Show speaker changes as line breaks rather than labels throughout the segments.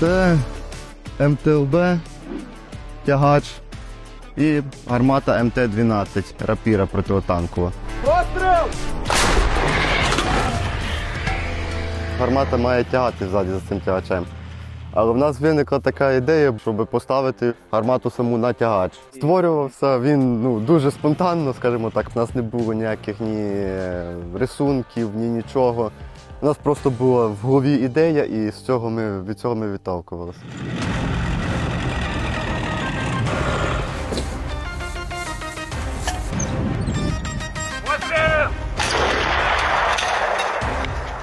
Це МТЛБ, тягач і гармата МТ-12, рапіра протитанкова. Гармата має тягати ззаді за цим тягачем. Але в нас виникла така ідея, щоб поставити гармату саму на тягач. Створювався він ну, дуже спонтанно, скажімо так. У нас не було ніяких ні рисунків, ні нічого. У нас просто була в голові ідея, і з цього ми, від цього ми відталкувалися.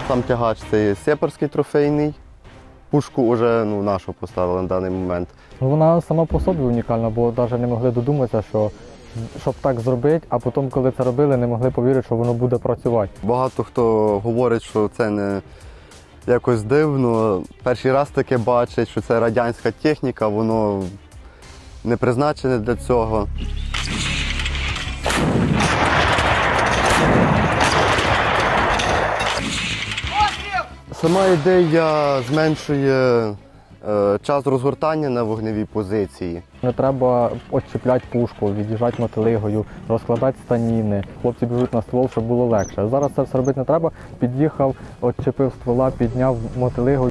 Сам тягач це є сепарський трофейний. Пушку вже ну, нашу поставили на даний момент.
Ну, вона сама по собі унікальна, бо навіть не могли додуматися, що щоб так зробити, а потім, коли це робили, не могли повірити, що воно буде працювати.
Багато хто говорить, що це не якось дивно. Перший раз таке бачить, що це радянська техніка, воно не призначене для цього. Сама ідея зменшує е, час розгортання на вогневій позиції.
Не треба відчіпляти пушку, від'їжджати мотилигою, розкладати станіни. Хлопці біжуть на ствол, щоб було легше. Зараз це все робити не треба. Під'їхав, відчепив ствола, підняв мотилигу.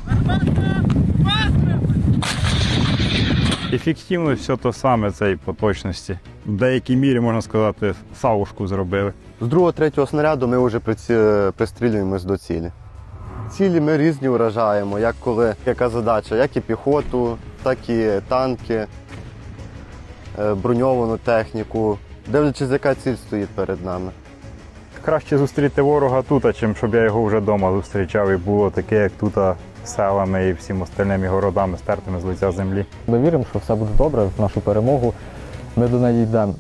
Ефективно все те саме це і по точності. В деякій мірі, можна сказати, савушку зробили.
З другого, третього снаряду ми вже приці- пристрілюємось до цілі. Цілі ми різні вражаємо, як коли яка задача, як і піхоту, так і танки, е, броньовану техніку, дивлячись, яка ціль стоїть перед нами.
Краще зустріти ворога тут, чим щоб я його вже вдома зустрічав і було таке, як тут селами і всім остальними городами стертими з лиця землі.
Ми віримо, що все буде добре в нашу перемогу. Ми до неї йдемо.